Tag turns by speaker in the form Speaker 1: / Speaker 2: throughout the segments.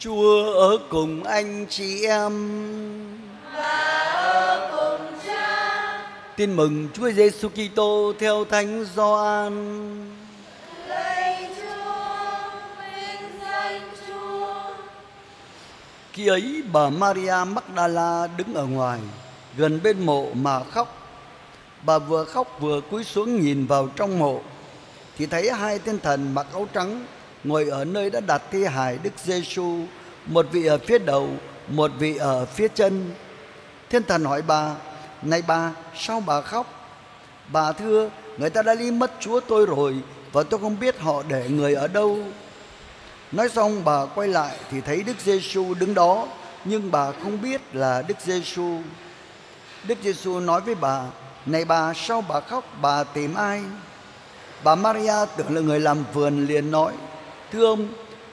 Speaker 1: Chúa ở cùng anh chị em
Speaker 2: và ở cùng Cha.
Speaker 1: Tin mừng Chúa Giêsu Kitô theo Thánh Gioan.
Speaker 2: Lạy Chúa, vinh danh Chúa.
Speaker 1: Khi ấy bà Maria Magdala đứng ở ngoài gần bên mộ mà khóc. Bà vừa khóc vừa cúi xuống nhìn vào trong mộ thì thấy hai tên thần mặc áo trắng ngồi ở nơi đã đặt thi hài Đức Giêsu, một vị ở phía đầu, một vị ở phía chân. Thiên thần hỏi bà, này bà, sao bà khóc? Bà thưa, người ta đã đi mất Chúa tôi rồi và tôi không biết họ để người ở đâu. Nói xong bà quay lại thì thấy Đức Giêsu đứng đó, nhưng bà không biết là Đức Giêsu. Đức Giêsu nói với bà, này bà, sao bà khóc, bà tìm ai? Bà Maria tưởng là người làm vườn liền nói, thưa ông,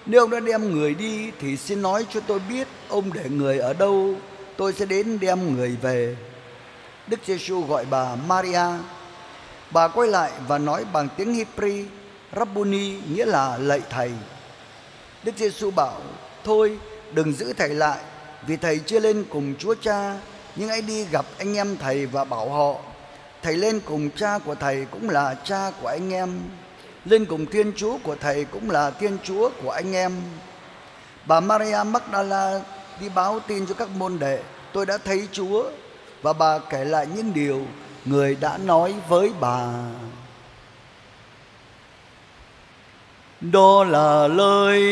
Speaker 1: nếu ông đã đem người đi thì xin nói cho tôi biết ông để người ở đâu, tôi sẽ đến đem người về. Đức Giêsu gọi bà Maria. Bà quay lại và nói bằng tiếng Hebrew, Rabboni nghĩa là lạy thầy. Đức Giêsu bảo, thôi đừng giữ thầy lại, vì thầy chưa lên cùng Chúa Cha, nhưng hãy đi gặp anh em thầy và bảo họ, thầy lên cùng cha của thầy cũng là cha của anh em, linh cùng Thiên Chúa của thầy cũng là Thiên Chúa của anh em. Bà Maria Magdala đi báo tin cho các môn đệ, tôi đã thấy Chúa và bà kể lại những điều người đã nói với bà. Đó là lời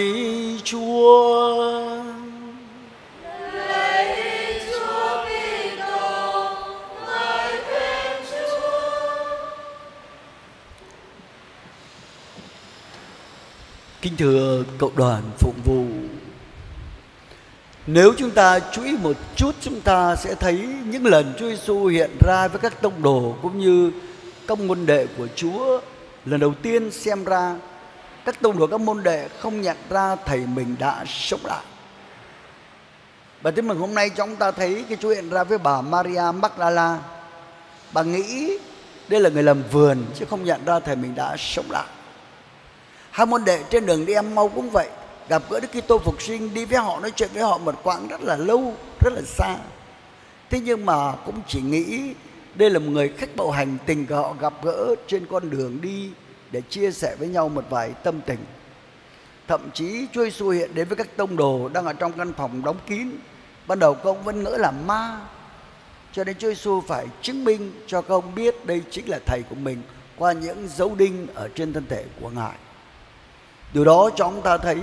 Speaker 1: Chúa. Kính thưa cộng đoàn phụng vụ, Nếu chúng ta chú ý một chút, Chúng ta sẽ thấy những lần Chúa Giêsu hiện ra với các tông đồ Cũng như các môn đệ của Chúa. Lần đầu tiên xem ra, Các tông đồ, các môn đệ không nhận ra Thầy mình đã sống lại. Và thế mừng hôm nay chúng ta thấy cái Chúa hiện ra với bà Maria Magdala. Bà nghĩ đây là người làm vườn, Chứ không nhận ra Thầy mình đã sống lại. Hai môn đệ trên đường đi em mau cũng vậy. Gặp gỡ Đức Kitô phục sinh, Đi với họ, nói chuyện với họ một quãng rất là lâu, Rất là xa. Thế nhưng mà cũng chỉ nghĩ Đây là một người khách bạo hành, tình của họ gặp gỡ Trên con đường đi Để chia sẻ với nhau một vài tâm tình. Thậm chí Chúa Giêsu hiện đến với các tông đồ Đang ở trong căn phòng đóng kín. Ban đầu công vẫn ngỡ là ma, Cho nên Chúa Giêsu phải chứng minh cho công biết Đây chính là thầy của mình Qua những dấu đinh ở trên thân thể của Ngài. Điều đó cho chúng ta thấy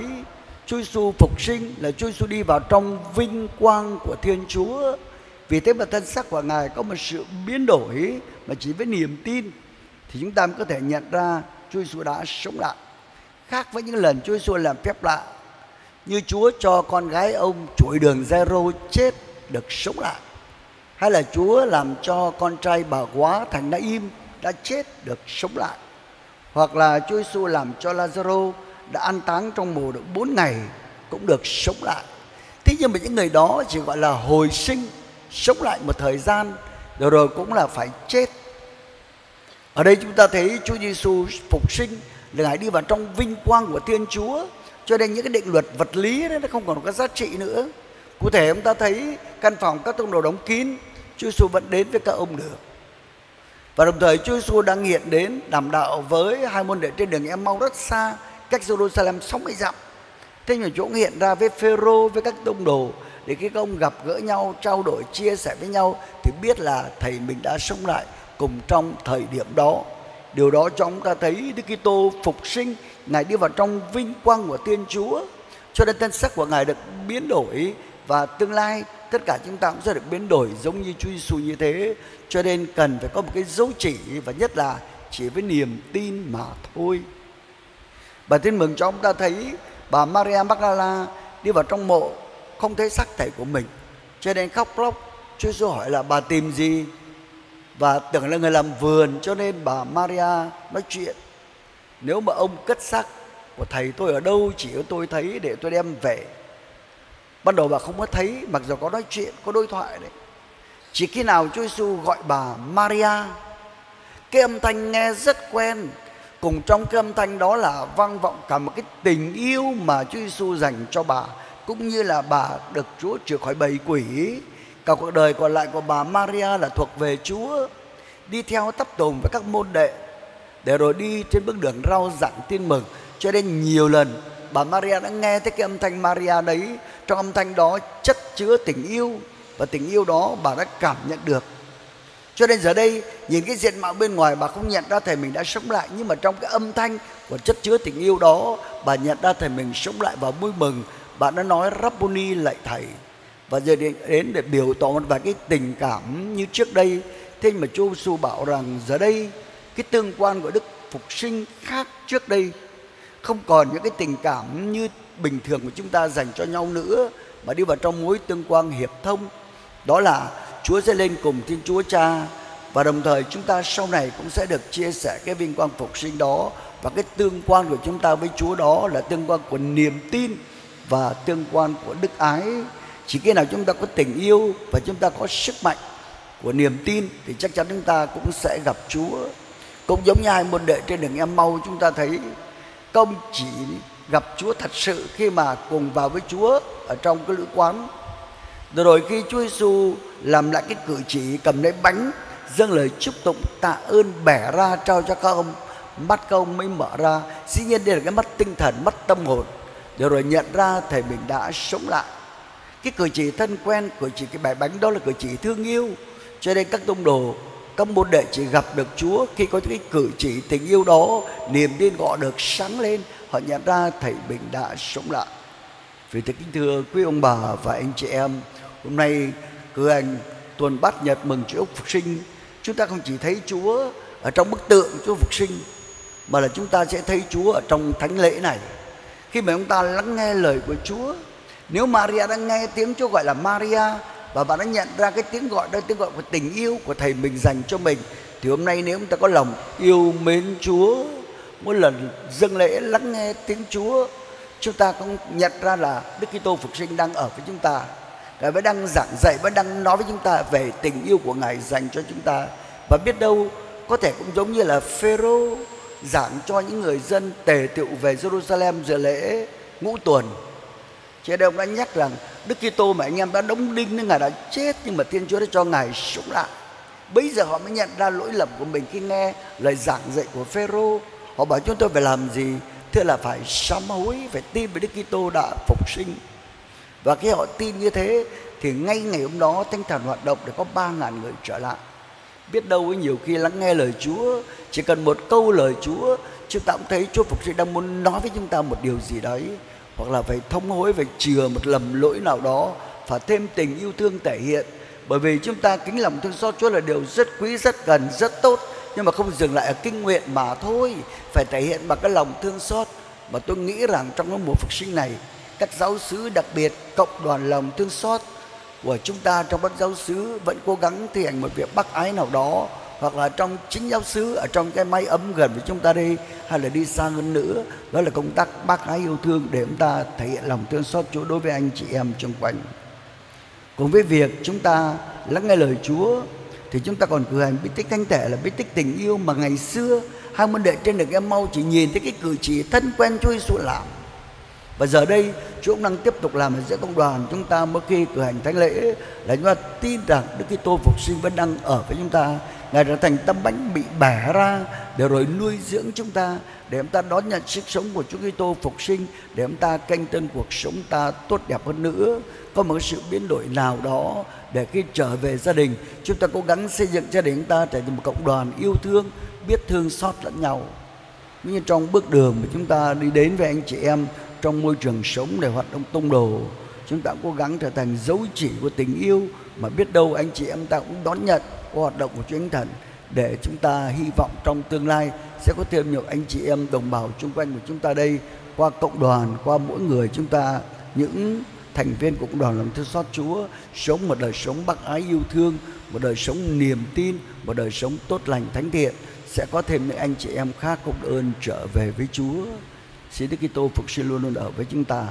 Speaker 1: Chúa Giêsu phục sinh là Chúa Giêsu đi vào trong vinh quang của Thiên Chúa. Vì thế mà thân xác của Ngài có một sự biến đổi mà chỉ với niềm tin thì chúng ta mới có thể nhận ra Chúa Giêsu đã sống lại. Khác với những lần Chúa Giêsu làm phép lạ, như Chúa cho con gái ông chuỗi đường Zero chết được sống lại, hay là Chúa làm cho con trai bà quá thành Na-im đã chết được sống lại, hoặc là Chúa Giêsu làm cho Lazaro đã an táng trong mồ được 4 ngày cũng được sống lại. Thế nhưng mà những người đó chỉ gọi là hồi sinh, sống lại một thời gian rồi rồi cũng là phải chết. Ở đây chúng ta thấy Chúa Giêsu phục sinh là Ngài đi vào trong vinh quang của Thiên Chúa cho nên những cái định luật vật lý đó nó không còn có giá trị nữa. Cụ thể chúng ta thấy căn phòng các tông đồ đóng kín, Chúa Giêsu vẫn đến với các ông được. Và đồng thời Chúa Giêsu đang hiện đến đảm đạo với hai môn đệ trên đường em mau rất xa cách Jerusalem 60 dặm. Thế nhưng chỗ hiện ra với Phêrô với các tông đồ để khi các ông gặp gỡ nhau, trao đổi, chia sẻ với nhau thì biết là thầy mình đã sống lại cùng trong thời điểm đó. Điều đó cho chúng ta thấy Đức Kitô phục sinh, Ngài đi vào trong vinh quang của Thiên Chúa. Cho nên thân sắc của Ngài được biến đổi và tương lai tất cả chúng ta cũng sẽ được biến đổi giống như Chúa Giêsu như thế. Cho nên cần phải có một cái dấu chỉ và nhất là chỉ với niềm tin mà thôi. Bà tin mừng cho chúng ta thấy bà Maria Magdala đi vào trong mộ không thấy xác thể của mình. Cho nên khóc lóc, Chúa Giêsu hỏi là bà tìm gì? Và tưởng là người làm vườn, cho nên bà Maria nói chuyện. Nếu mà ông cất xác của thầy tôi ở đâu, chỉ có tôi thấy để tôi đem về. Ban đầu bà không có thấy, mặc dù có nói chuyện, có đối thoại đấy. Chỉ khi nào Chúa Giêsu gọi bà Maria, cái âm thanh nghe rất quen cùng trong cái âm thanh đó là vang vọng cả một cái tình yêu mà Chúa Giêsu dành cho bà cũng như là bà được Chúa trừ khỏi bầy quỷ. Cả cuộc đời còn lại của bà Maria là thuộc về Chúa, đi theo tấp tùng với các môn đệ để rồi đi trên bước đường rau giảng tin mừng. Cho nên nhiều lần bà Maria đã nghe thấy cái âm thanh Maria đấy, trong âm thanh đó chất chứa tình yêu và tình yêu đó bà đã cảm nhận được cho nên giờ đây, nhìn cái diện mạo bên ngoài bà không nhận ra thầy mình đã sống lại, nhưng mà trong cái âm thanh của chất chứa tình yêu đó, bà nhận ra thầy mình sống lại và vui mừng. Bà đã nói, Rabboni lại thầy. Và giờ đến để biểu tỏ một vài cái tình cảm như trước đây. Thế mà Chúa Giêsu bảo rằng, giờ đây, cái tương quan của Đức phục sinh khác trước đây. Không còn những cái tình cảm như bình thường của chúng ta dành cho nhau nữa, mà đi vào trong mối tương quan hiệp thông. Đó là Chúa sẽ lên cùng Thiên Chúa Cha và đồng thời chúng ta sau này cũng sẽ được chia sẻ cái vinh quang phục sinh đó và cái tương quan của chúng ta với Chúa đó là tương quan của niềm tin và tương quan của đức ái. Chỉ khi nào chúng ta có tình yêu và chúng ta có sức mạnh của niềm tin thì chắc chắn chúng ta cũng sẽ gặp Chúa. Cũng giống như hai môn đệ trên đường em mau chúng ta thấy công chỉ gặp Chúa thật sự khi mà cùng vào với Chúa ở trong cái lữ quán rồi khi Chúa Giêsu làm lại cái cử chỉ cầm lấy bánh, dâng lời chúc tụng tạ ơn bẻ ra trao cho các ông, mắt các ông mới mở ra. Dĩ nhiên đây là cái mắt tinh thần, mắt tâm hồn. Để rồi nhận ra thầy mình đã sống lại. Cái cử chỉ thân quen, cử chỉ cái bài bánh đó là cử chỉ thương yêu. Cho nên các tông đồ, các môn đệ chỉ gặp được Chúa khi có cái cử chỉ tình yêu đó, niềm tin họ được sáng lên, họ nhận ra thầy mình đã sống lại. Vì thế kính thưa quý ông bà và anh chị em Hôm nay, cử hành tuần bát nhật mừng Chúa phục sinh. Chúng ta không chỉ thấy Chúa ở trong bức tượng Chúa phục sinh, Mà là chúng ta sẽ thấy Chúa ở trong thánh lễ này. Khi mà chúng ta lắng nghe lời của Chúa, Nếu Maria đang nghe tiếng Chúa gọi là Maria, Và bạn đã nhận ra cái tiếng gọi đó, tiếng gọi của tình yêu của Thầy mình dành cho mình, Thì hôm nay nếu chúng ta có lòng yêu mến Chúa, Mỗi lần dâng lễ, lắng nghe tiếng Chúa, Chúng ta cũng nhận ra là Đức Kitô phục sinh đang ở với chúng ta. Ngài vẫn đang giảng dạy, vẫn đang nói với chúng ta về tình yêu của Ngài dành cho chúng ta. Và biết đâu có thể cũng giống như là Phêrô giảng cho những người dân tề tựu về Jerusalem dự lễ ngũ tuần. Chứ đây ông đã nhắc rằng Đức Kitô mà anh em đã đóng đinh nên Ngài đã chết nhưng mà Thiên Chúa đã cho Ngài sống lại. Bây giờ họ mới nhận ra lỗi lầm của mình khi nghe lời giảng dạy của Phêrô. Họ bảo chúng tôi phải làm gì? Thế là phải sám hối, phải tin về Đức Kitô đã phục sinh và khi họ tin như thế, thì ngay ngày hôm đó thánh thần hoạt động để có ba ngàn người trở lại. Biết đâu với nhiều khi lắng nghe lời Chúa, chỉ cần một câu lời Chúa, chúng ta cũng thấy Chúa phục sinh đang muốn nói với chúng ta một điều gì đấy. Hoặc là phải thông hối, phải chừa một lầm lỗi nào đó phải thêm tình yêu thương thể hiện. Bởi vì chúng ta kính lòng thương xót Chúa là điều rất quý, rất cần rất tốt. Nhưng mà không dừng lại ở kinh nguyện mà thôi, phải thể hiện bằng cái lòng thương xót. Mà tôi nghĩ rằng trong cái mùa phục sinh này các giáo sứ đặc biệt, cộng đoàn lòng thương xót của chúng ta trong các giáo sứ vẫn cố gắng thi hành một việc bác ái nào đó, hoặc là trong chính giáo sứ ở trong cái máy ấm gần với chúng ta đi hay là đi xa hơn nữa, đó là công tác bác ái yêu thương để chúng ta thể hiện lòng thương xót Chúa đối với anh chị em xung quanh. Cùng với việc chúng ta lắng nghe lời Chúa, thì chúng ta còn cử hành bí tích thánh thể là bí tích tình yêu mà ngày xưa hai môn đệ trên đường em mau chỉ nhìn thấy cái cử chỉ thân quen Chúa Giêsu làm và giờ đây, Chúa cũng đang tiếp tục làm ở giữa công đoàn. Chúng ta mỗi khi cử hành thánh lễ, là chúng ta tin rằng Đức Kitô phục sinh vẫn đang ở với chúng ta. Ngài đã thành tâm bánh bị bẻ ra để rồi nuôi dưỡng chúng ta, để chúng ta đón nhận sức sống của Chúa Kitô phục sinh, để chúng ta canh tân cuộc sống ta tốt đẹp hơn nữa. Có một sự biến đổi nào đó để khi trở về gia đình, chúng ta cố gắng xây dựng gia đình chúng ta trở thành một cộng đoàn yêu thương, biết thương xót lẫn nhau. Như trong bước đường mà chúng ta đi đến với anh chị em trong môi trường sống để hoạt động tông đồ. Chúng ta cũng cố gắng trở thành dấu chỉ của tình yêu mà biết đâu anh chị em ta cũng đón nhận qua hoạt động của Chúa Thánh Thần. Để chúng ta hy vọng trong tương lai sẽ có thêm nhiều anh chị em đồng bào chung quanh của chúng ta đây, qua cộng đoàn, qua mỗi người chúng ta, những thành viên của cộng đoàn làm thương xót Chúa, sống một đời sống bác ái yêu thương, một đời sống niềm tin, một đời sống tốt lành thánh thiện, sẽ có thêm những anh chị em khác công ơn trở về với Chúa. Xin Đức Kitô phục sinh luôn luôn ở với chúng ta.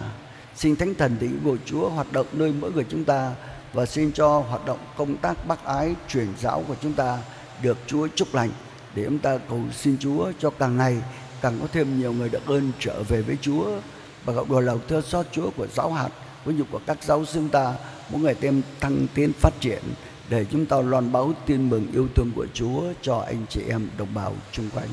Speaker 1: Xin Thánh Thần tính của Chúa hoạt động nơi mỗi người chúng ta và xin cho hoạt động công tác bác ái truyền giáo của chúng ta được Chúa chúc lành để chúng ta cầu xin Chúa cho càng ngày càng có thêm nhiều người được ơn trở về với Chúa và gặp được lòng thương xót Chúa của giáo hạt, với nhục của các giáo sư ta, mỗi ngày thêm thăng tiến phát triển để chúng ta loan báo tin mừng yêu thương của Chúa cho anh chị em đồng bào chung quanh